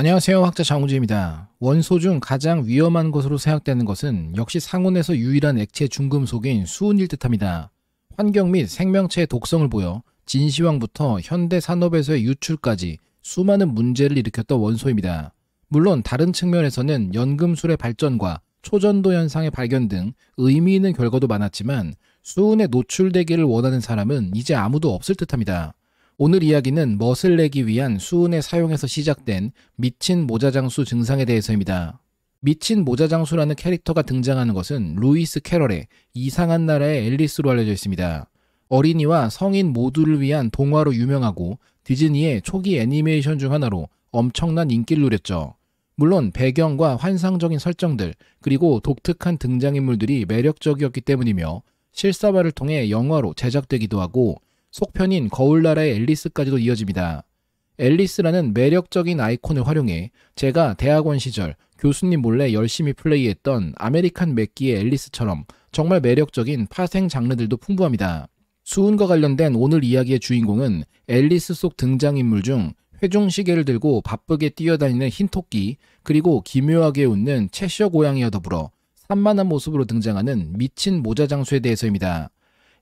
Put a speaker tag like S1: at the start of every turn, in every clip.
S1: 안녕하세요. 학자 장우재입니다. 원소 중 가장 위험한 것으로 생각되는 것은 역시 상온에서 유일한 액체 중금속인 수은일 듯합니다. 환경 및 생명체의 독성을 보여 진시황부터 현대 산업에서의 유출까지 수많은 문제를 일으켰던 원소입니다. 물론 다른 측면에서는 연금술의 발전과 초전도 현상의 발견 등 의미 있는 결과도 많았지만 수은에 노출되기를 원하는 사람은 이제 아무도 없을 듯합니다. 오늘 이야기는 멋을 내기 위한 수은의 사용에서 시작된 미친 모자장수 증상에 대해서입니다. 미친 모자장수라는 캐릭터가 등장하는 것은 루이스 캐럴의 이상한 나라의 앨리스로 알려져 있습니다. 어린이와 성인 모두를 위한 동화로 유명하고 디즈니의 초기 애니메이션 중 하나로 엄청난 인기를 누렸죠. 물론 배경과 환상적인 설정들 그리고 독특한 등장인물들이 매력적이었기 때문이며 실사화를 통해 영화로 제작되기도 하고 속편인 거울나라의 앨리스까지도 이어집니다. 앨리스라는 매력적인 아이콘을 활용해 제가 대학원 시절 교수님 몰래 열심히 플레이했던 아메리칸 맥기의 앨리스처럼 정말 매력적인 파생 장르들도 풍부합니다. 수은과 관련된 오늘 이야기의 주인공은 앨리스 속 등장인물 중 회중시계를 들고 바쁘게 뛰어다니는 흰 토끼 그리고 기묘하게 웃는 채셔 고양이와 더불어 산만한 모습으로 등장하는 미친 모자 장수에 대해서입니다.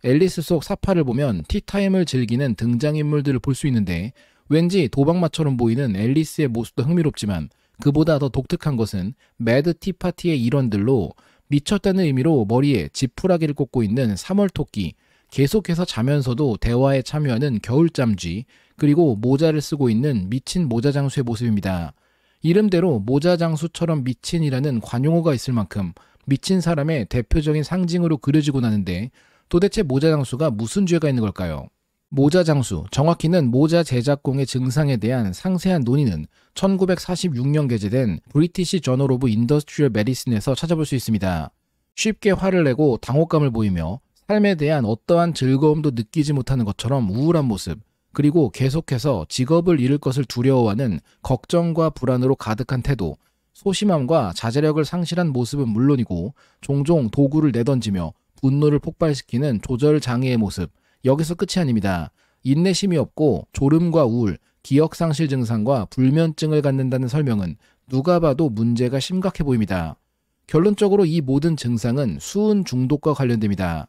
S1: 앨리스 속 삽화를 보면 티타임을 즐기는 등장인물들을 볼 수 있는데 왠지 도박마처럼 보이는 앨리스의 모습도 흥미롭지만 그보다 더 독특한 것은 Mad Tea Party의 일원들로 미쳤다는 의미로 머리에 지푸라기를 꽂고 있는 3월 토끼, 계속해서 자면서도 대화에 참여하는 겨울잠쥐, 그리고 모자를 쓰고 있는 미친 모자장수의 모습입니다. 이름대로 모자장수처럼 미친이라는 관용어가 있을 만큼 미친 사람의 대표적인 상징으로 그려지곤 하는데 도대체 모자 장수가 무슨 죄가 있는 걸까요? 모자 장수, 정확히는 모자 제작공의 증상에 대한 상세한 논의는 1946년 게재된 British Journal of Industrial Medicine에서 찾아볼 수 있습니다. 쉽게 화를 내고 당혹감을 보이며 삶에 대한 어떠한 즐거움도 느끼지 못하는 것처럼 우울한 모습, 그리고 계속해서 직업을 잃을 것을 두려워하는 걱정과 불안으로 가득한 태도, 소심함과 자제력을 상실한 모습은 물론이고 종종 도구를 내던지며 분노를 폭발시키는 조절 장애의 모습, 여기서 끝이 아닙니다. 인내심이 없고 졸음과 우울, 기억 상실 증상과 불면증을 갖는다는 설명은 누가 봐도 문제가 심각해 보입니다. 결론적으로 이 모든 증상은 수은 중독과 관련됩니다.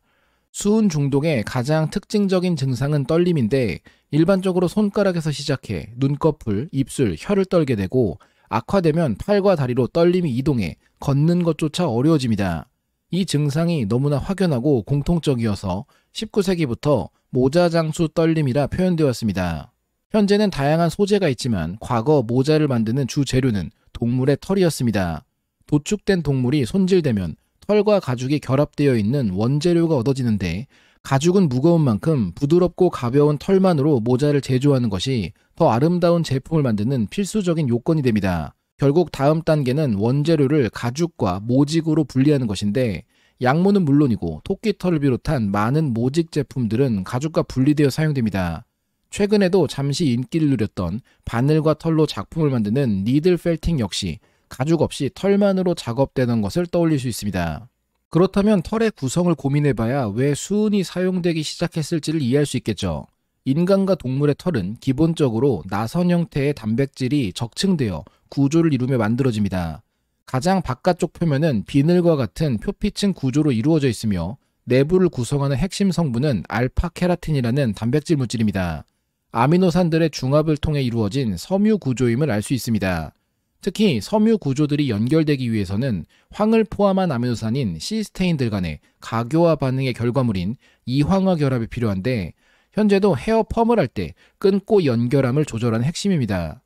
S1: 수은 중독의 가장 특징적인 증상은 떨림인데 일반적으로 손가락에서 시작해 눈꺼풀, 입술, 혀를 떨게 되고 악화되면 팔과 다리로 떨림이 이동해 걷는 것조차 어려워집니다. 이 증상이 너무나 확연하고 공통적이어서 19세기부터 모자장수 떨림이라 표현되었습니다. 현재는 다양한 소재가 있지만 과거 모자를 만드는 주 재료는 동물의 털이었습니다. 도축된 동물이 손질되면 털과 가죽이 결합되어 있는 원재료가 얻어지는데 가죽은 무거운 만큼 부드럽고 가벼운 털만으로 모자를 제조하는 것이 더 아름다운 제품을 만드는 필수적인 요건이 됩니다. 결국 다음 단계는 원재료를 가죽과 모직으로 분리하는 것인데 양모는 물론이고 토끼털을 비롯한 많은 모직 제품들은 가죽과 분리되어 사용됩니다. 최근에도 잠시 인기를 누렸던 바늘과 털로 작품을 만드는 니들 펠팅 역시 가죽 없이 털만으로 작업되는 것을 떠올릴 수 있습니다. 그렇다면 털의 구성을 고민해봐야 왜 수은이 사용되기 시작했을지를 이해할 수 있겠죠. 인간과 동물의 털은 기본적으로 나선 형태의 단백질이 적층되어 구조를 이루며 만들어집니다. 가장 바깥쪽 표면은 비늘과 같은 표피층 구조로 이루어져 있으며 내부를 구성하는 핵심 성분은 알파 케라틴이라는 단백질 물질입니다. 아미노산들의 중합을 통해 이루어진 섬유 구조임을 알 수 있습니다. 특히 섬유 구조들이 연결되기 위해서는 황을 포함한 아미노산인 시스테인들 간의 가교화 반응의 결과물인 이황화 결합이 필요한데 현재도 헤어 펌을 할 때 끊고 연결함을 조절하는 핵심입니다.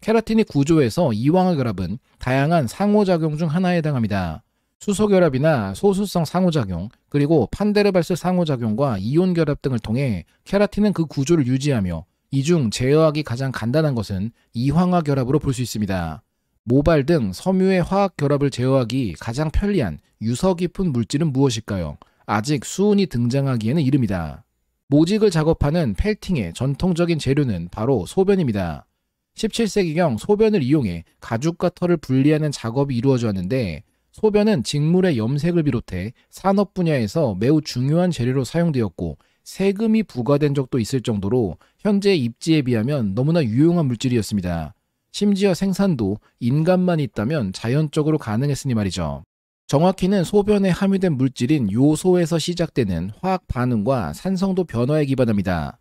S1: 케라틴의 구조에서 이황화 결합은 다양한 상호작용 중 하나에 해당합니다. 수소결합이나 소수성 상호작용, 그리고 판데르발스 상호작용과 이온 결합 등을 통해 케라틴은 그 구조를 유지하며 이 중 제어하기 가장 간단한 것은 이황화 결합으로 볼 수 있습니다. 모발 등 섬유의 화학 결합을 제어하기 가장 편리한 유서 깊은 물질은 무엇일까요? 아직 수은이 등장하기에는 이릅니다. 모직을 작업하는 펠팅의 전통적인 재료는 바로 소변입니다. 17세기경 소변을 이용해 가죽과 털을 분리하는 작업이 이루어졌는데 소변은 직물의 염색을 비롯해 산업 분야에서 매우 중요한 재료로 사용되었고 세금이 부과된 적도 있을 정도로 현재 입지에 비하면 너무나 유용한 물질이었습니다. 심지어 생산도 인간만 있다면 자연적으로 가능했으니 말이죠. 정확히는 소변에 함유된 물질인 요소에서 시작되는 화학 반응과 산성도 변화에 기반합니다.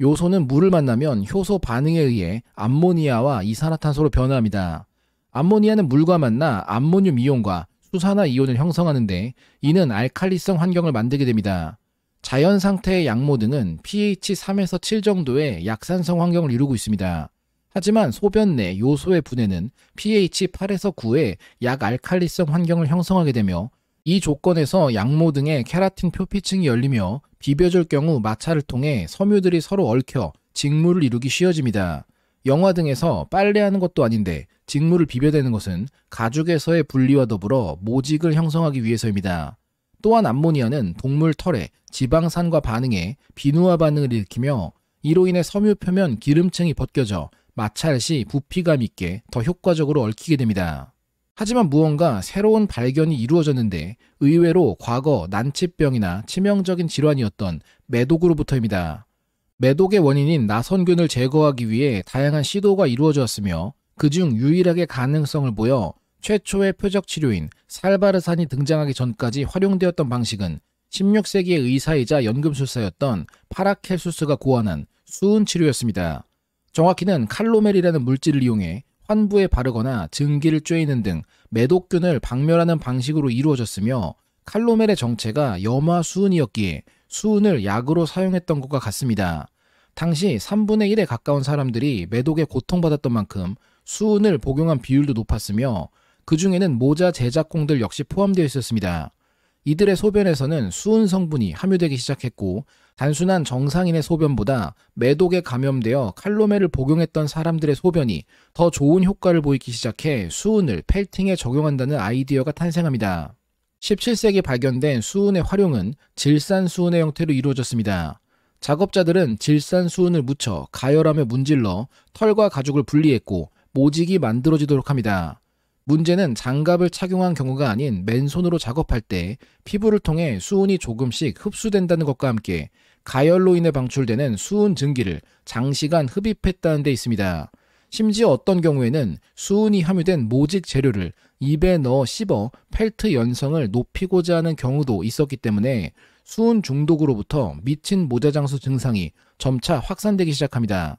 S1: 요소는 물을 만나면 효소 반응에 의해 암모니아와 이산화탄소로 변화합니다. 암모니아는 물과 만나 암모늄 이온과 수산화 이온을 형성하는데 이는 알칼리성 환경을 만들게 됩니다. 자연 상태의 양모 등은 pH 3에서 7 정도의 약산성 환경을 이루고 있습니다. 하지만 소변 내 요소의 분해는 pH 8에서 9의 약알칼리성 환경을 형성하게 되며 이 조건에서 양모 등의 케라틴 표피층이 열리며 비벼줄 경우 마찰을 통해 섬유들이 서로 얽혀 직물을 이루기 쉬워집니다. 영화 등에서 빨래하는 것도 아닌데 직물을 비벼대는 것은 가죽에서의 분리와 더불어 모직을 형성하기 위해서입니다. 또한 암모니아는 동물 털에 지방산과 반응해 비누화 반응을 일으키며 이로 인해 섬유 표면 기름층이 벗겨져 마찰 시 부피감 있게 더 효과적으로 얽히게 됩니다. 하지만 무언가 새로운 발견이 이루어졌는데 의외로 과거 난치병이나 치명적인 질환이었던 매독으로부터입니다. 매독의 원인인 나선균을 제거하기 위해 다양한 시도가 이루어졌으며 그중 유일하게 가능성을 보여 최초의 표적 치료인 살바르산이 등장하기 전까지 활용되었던 방식은 16세기의 의사이자 연금술사였던 파라켈수스가 고안한 수은 치료였습니다. 정확히는 칼로멜이라는 물질을 이용해 환부에 바르거나 증기를 쬐이는 등 매독균을 박멸하는 방식으로 이루어졌으며 칼로멜의 정체가 염화 수은이었기에 수은을 약으로 사용했던 것과 같습니다. 당시 3분의 1에 가까운 사람들이 매독에 고통받았던 만큼 수은을 복용한 비율도 높았으며 그 중에는 모자 제작공들 역시 포함되어 있었습니다. 이들의 소변에서는 수은 성분이 함유되기 시작했고 단순한 정상인의 소변보다 매독에 감염되어 칼로멜을 복용했던 사람들의 소변이 더 좋은 효과를 보이기 시작해 수은을 펠팅에 적용한다는 아이디어가 탄생합니다. 17세기 발견된 수은의 활용은 질산 수은의 형태로 이루어졌습니다. 작업자들은 질산 수은을 묻혀 가열하며 문질러 털과 가죽을 분리했고 모직이 만들어지도록 합니다. 문제는 장갑을 착용한 경우가 아닌 맨손으로 작업할 때 피부를 통해 수은이 조금씩 흡수된다는 것과 함께 가열로 인해 방출되는 수은 증기를 장시간 흡입했다는 데 있습니다. 심지어 어떤 경우에는 수은이 함유된 모직 재료를 입에 넣어 씹어 펠트 연성을 높이고자 하는 경우도 있었기 때문에 수은 중독으로부터 미친 모자장수 증상이 점차 확산되기 시작합니다.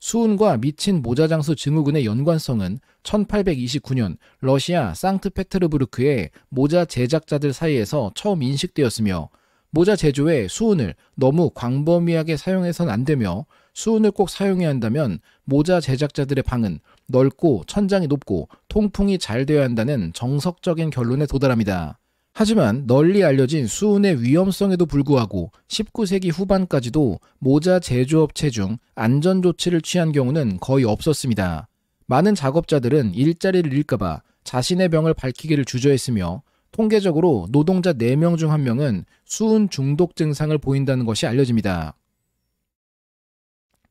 S1: 수은과 미친 모자장수 증후군의 연관성은 1829년 러시아 상트페테르부르크의 모자 제작자들 사이에서 처음 인식되었으며 모자 제조에 수은을 너무 광범위하게 사용해서는 안 되며 수은을 꼭 사용해야 한다면 모자 제작자들의 방은 넓고 천장이 높고 통풍이 잘 되어야 한다는 정석적인 결론에 도달합니다. 하지만 널리 알려진 수은의 위험성에도 불구하고 19세기 후반까지도 모자 제조업체 중 안전 조치를 취한 경우는 거의 없었습니다. 많은 작업자들은 일자리를 잃을까봐 자신의 병을 밝히기를 주저했으며 통계적으로 노동자 4명 중 1명은 수은 중독 증상을 보인다는 것이 알려집니다.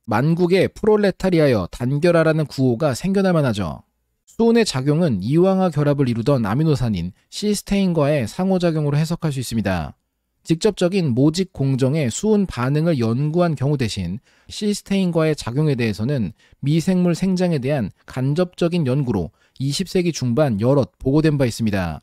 S1: 만국의 프롤레타리아여 단결하라는 구호가 생겨날 만하죠. 수은의 작용은 이황화 결합을 이루던 아미노산인 시스테인과의 상호작용으로 해석할 수 있습니다. 직접적인 모직 공정의 수은 반응을 연구한 경우 대신 시스테인과의 작용에 대해서는 미생물 생장에 대한 간접적인 연구로 20세기 중반 여럿 보고된 바 있습니다.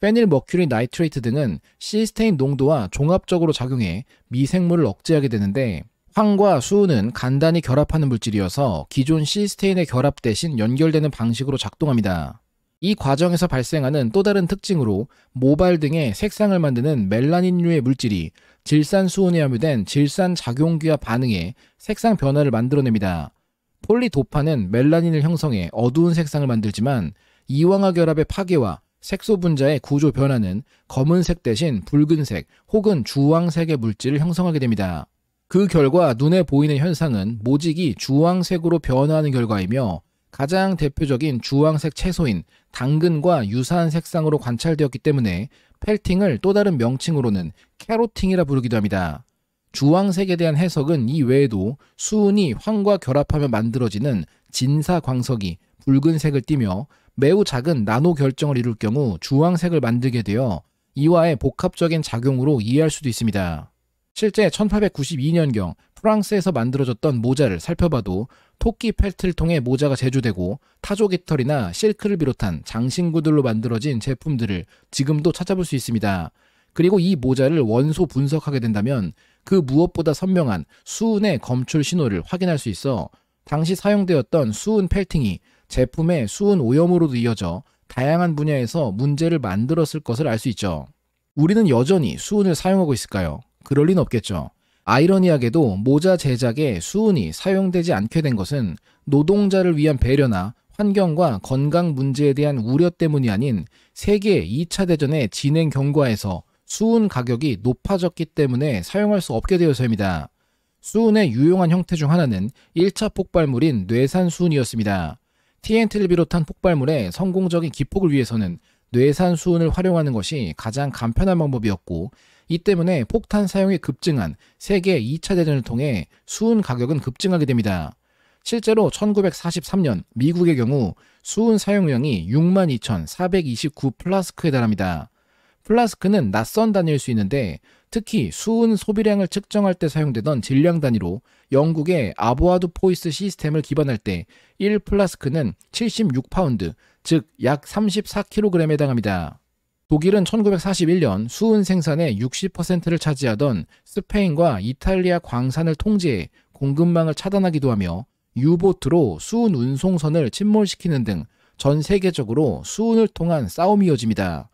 S1: phenyl mercury nitrate 등은 시스테인 농도와 종합적으로 작용해 미생물을 억제하게 되는데 황과 수은은 간단히 결합하는 물질이어서 기존 시스테인의 결합 대신 연결되는 방식으로 작동합니다. 이 과정에서 발생하는 또 다른 특징으로 모발 등의 색상을 만드는 멜라닌류의 물질이 질산 수은에 함유된 질산 작용기와 반응해 색상 변화를 만들어냅니다. 폴리도파는 멜라닌을 형성해 어두운 색상을 만들지만 이황화 결합의 파괴와 색소 분자의 구조 변화는 검은색 대신 붉은색 혹은 주황색의 물질을 형성하게 됩니다. 그 결과 눈에 보이는 현상은 모직이 주황색으로 변화하는 결과이며 가장 대표적인 주황색 채소인 당근과 유사한 색상으로 관찰되었기 때문에 펠팅을 또 다른 명칭으로는 캐로팅이라 부르기도 합니다. 주황색에 대한 해석은 이 외에도 수은이 황과 결합하며 만들어지는 진사광석이 붉은색을 띠며 매우 작은 나노 결정을 이룰 경우 주황색을 만들게 되어 이와의 복합적인 작용으로 이해할 수도 있습니다. 실제 1892년경 프랑스에서 만들어졌던 모자를 살펴봐도 토끼 펠트를 통해 모자가 제조되고 타조 깃털이나 실크를 비롯한 장신구들로 만들어진 제품들을 지금도 찾아볼 수 있습니다. 그리고 이 모자를 원소 분석하게 된다면 그 무엇보다 선명한 수은의 검출 신호를 확인할 수 있어 당시 사용되었던 수은 펠팅이 제품의 수은 오염으로도 이어져 다양한 분야에서 문제를 만들었을 것을 알 수 있죠. 우리는 여전히 수은을 사용하고 있을까요? 그럴 리는 없겠죠. 아이러니하게도 모자 제작에 수은이 사용되지 않게 된 것은 노동자를 위한 배려나 환경과 건강 문제에 대한 우려 때문이 아닌 세계 2차 대전의 진행 경과에서 수은 가격이 높아졌기 때문에 사용할 수 없게 되어서입니다. 수은의 유용한 형태 중 하나는 1차 폭발물인 뇌산 수은이었습니다. TNT를 비롯한 폭발물의 성공적인 기폭을 위해서는 뇌산 수은을 활용하는 것이 가장 간편한 방법이었고 이 때문에 폭탄 사용이 급증한 세계 2차 대전을 통해 수은 가격은 급증하게 됩니다. 실제로 1943년 미국의 경우 수은 사용량이 62,429 플라스크에 달합니다. 플라스크는 낯선 단위일 수 있는데 특히 수은 소비량을 측정할 때 사용되던 질량 단위로 영국의 avoirdupois 시스템을 기반할 때 1 플라스크는 76파운드, 즉 약 34kg에 해당합니다. 독일은 1941년 수은 생산의 60%를 차지하던 스페인과 이탈리아 광산을 통제해 공급망을 차단하기도 하며 유보트로 수은 운송선을 침몰시키는 등 전 세계적으로 수은을 통한 싸움이 이어집니다.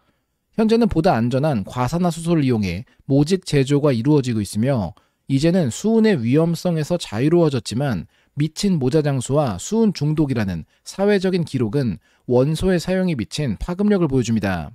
S1: 현재는 보다 안전한 과산화수소를 이용해 모직 제조가 이루어지고 있으며 이제는 수은의 위험성에서 자유로워졌지만 미친 모자 장수와 수은 중독이라는 사회적인 기록은 원소의 사용이 미친 파급력을 보여줍니다.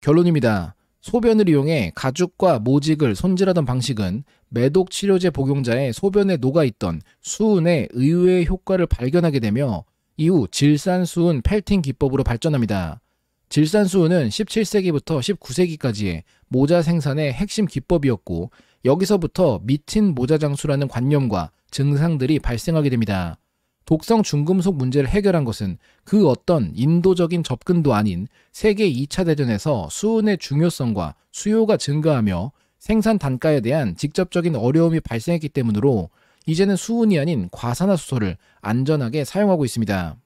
S1: 결론입니다. 소변을 이용해 가죽과 모직을 손질하던 방식은 매독 치료제 복용자의 소변에 녹아있던 수은의 의외의 효과를 발견하게 되며 이후 질산수은 펠팅 기법으로 발전합니다. 질산수은은 17세기부터 19세기까지의 모자 생산의 핵심 기법이었고 여기서부터 미친 모자 장수라는 관념과 증상들이 발생하게 됩니다. 독성 중금속 문제를 해결한 것은 그 어떤 인도적인 접근도 아닌 세계 2차 대전에서 수은의 중요성과 수요가 증가하며 생산 단가에 대한 직접적인 어려움이 발생했기 때문으로 이제는 수은이 아닌 과산화수소를 안전하게 사용하고 있습니다.